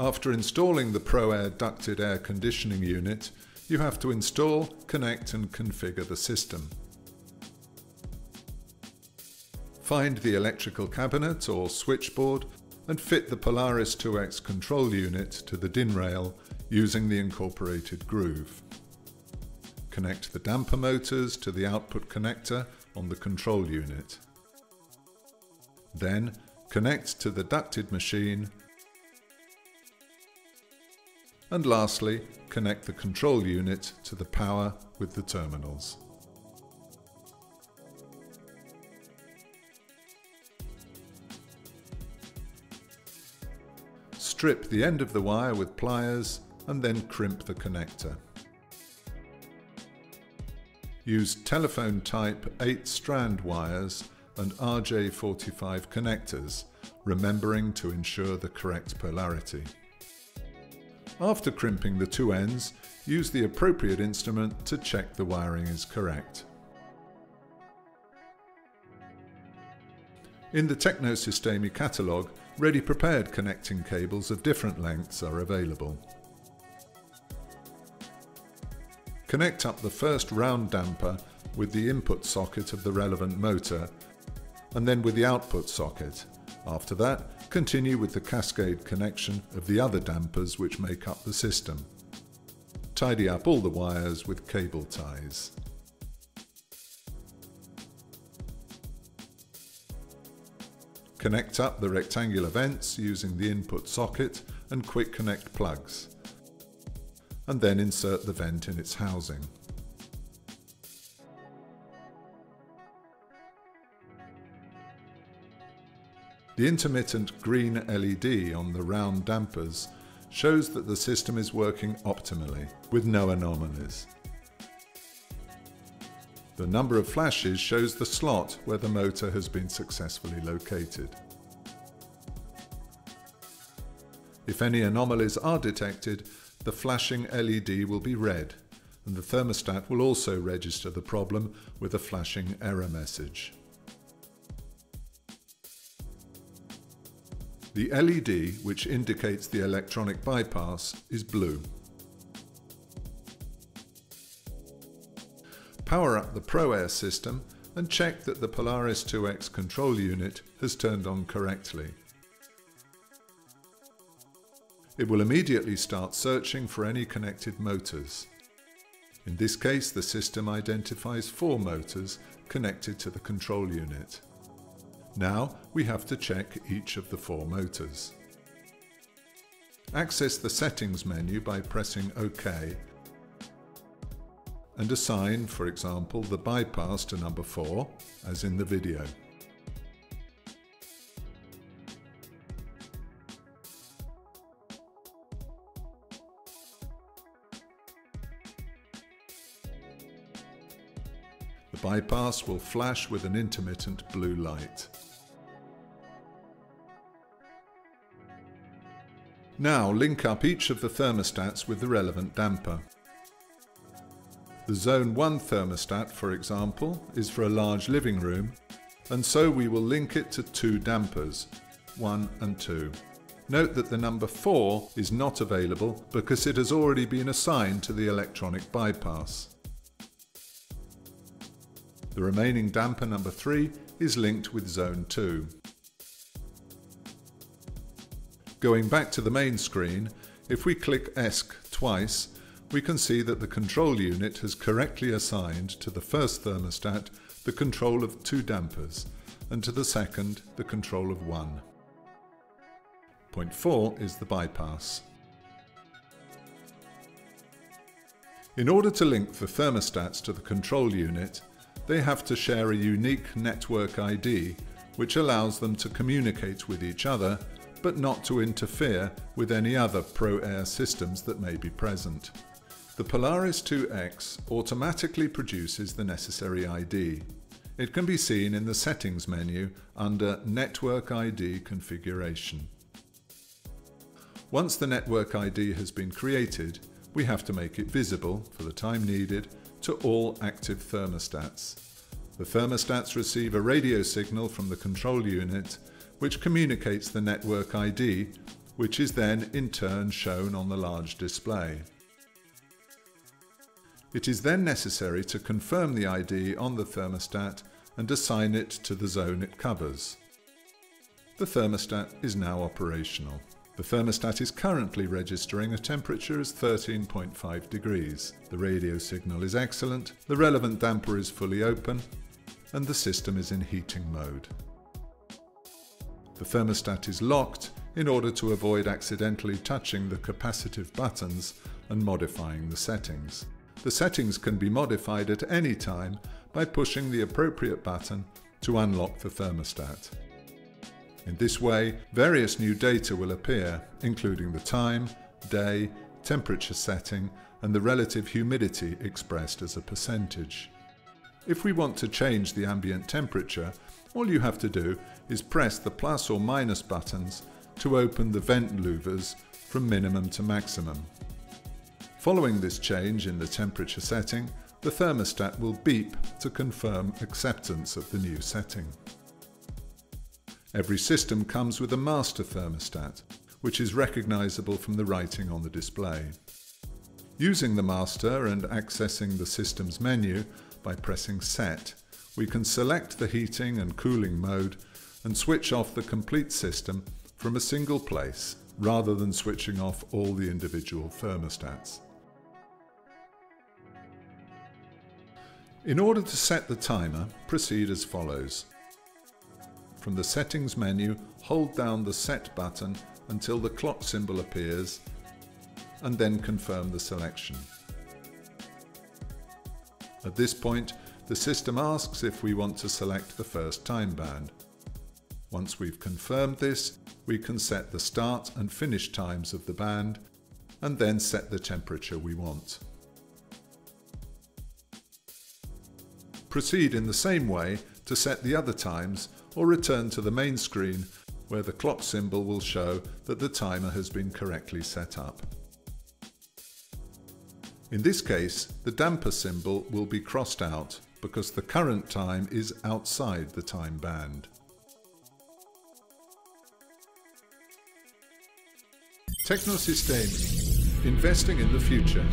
After installing the ProAir ducted air conditioning unit, you have to install, connect and configure the system. Find the electrical cabinet or switchboard and fit the Polaris 2X control unit to the DIN rail using the incorporated groove. Connect the damper motors to the output connector on the control unit. Then connect to the ducted machine and lastly connect the control unit to the power with the terminals. Strip the end of the wire with pliers and then crimp the connector. Use telephone type 8 strand wires and RJ45 connectors, remembering to ensure the correct polarity. After crimping the two ends, use the appropriate instrument to check the wiring is correct. In the Tecnosystemi catalogue, ready-prepared connecting cables of different lengths are available. Connect up the first round damper with the input socket of the relevant motor and then with the output socket. After that, continue with the cascade connection of the other dampers which make up the system. Tidy up all the wires with cable ties. Connect up the rectangular vents using the input socket and quick connect plugs. And then insert the vent in its housing. The intermittent green LED on the round dampers shows that the system is working optimally, with no anomalies. The number of flashes shows the slot where the motor has been successfully located. If any anomalies are detected, the flashing LED will be red, and the thermostat will also register the problem with a flashing error message. The LED, which indicates the electronic bypass, is blue. Power up the ProAir system and check that the Polaris 2X control unit has turned on correctly. It will immediately start searching for any connected motors. In this case, the system identifies four motors connected to the control unit. Now we have to check each of the four motors. Access the settings menu by pressing OK and assign, for example, the bypass to number 4, as in the video. Bypass will flash with an intermittent blue light. Now link up each of the thermostats with the relevant damper. The Zone 1 thermostat, for example, is for a large living room, and so we will link it to two dampers, 1 and 2. Note that the number 4 is not available because it has already been assigned to the electronic bypass. The remaining damper number 3 is linked with Zone 2. Going back to the main screen, if we click ESC twice, we can see that the control unit has correctly assigned to the first thermostat the control of two dampers and to the second the control of one. Point 4 is the bypass. In order to link the thermostats to the control unit, they have to share a unique network ID which allows them to communicate with each other but not to interfere with any other ProAir systems that may be present. The Polaris 2X automatically produces the necessary ID. It can be seen in the Settings menu under Network ID Configuration. Once the network ID has been created, we have to make it visible, for the time needed, to all active thermostats. The thermostats receive a radio signal from the control unit which communicates the network ID which is then in turn shown on the large display. It is then necessary to confirm the ID on the thermostat and assign it to the zone it covers. The thermostat is now operational. The thermostat is currently registering a temperature as 13.5 degrees. The radio signal is excellent, the relevant damper is fully open, and the system is in heating mode. The thermostat is locked in order to avoid accidentally touching the capacitive buttons and modifying the settings. The settings can be modified at any time by pushing the appropriate button to unlock the thermostat. In this way, various new data will appear, including the time, day, temperature setting, and the relative humidity expressed as a percentage. If we want to change the ambient temperature, all you have to do is press the plus or minus buttons to open the vent louvers from minimum to maximum. Following this change in the temperature setting, the thermostat will beep to confirm acceptance of the new setting. Every system comes with a master thermostat, which is recognizable from the writing on the display. Using the master and accessing the system's menu by pressing Set, we can select the heating and cooling mode and switch off the complete system from a single place rather than switching off all the individual thermostats. In order to set the timer, proceed as follows. From the settings menu, hold down the set button until the clock symbol appears and then confirm the selection. At this point, the system asks if we want to select the first time band. Once we've confirmed this, we can set the start and finish times of the band and then set the temperature we want. Proceed in the same way to set the other times or return to the main screen where the clock symbol will show that the timer has been correctly set up. In this case, the damper symbol will be crossed out because the current time is outside the time band. Tecnosystemi, investing in the future.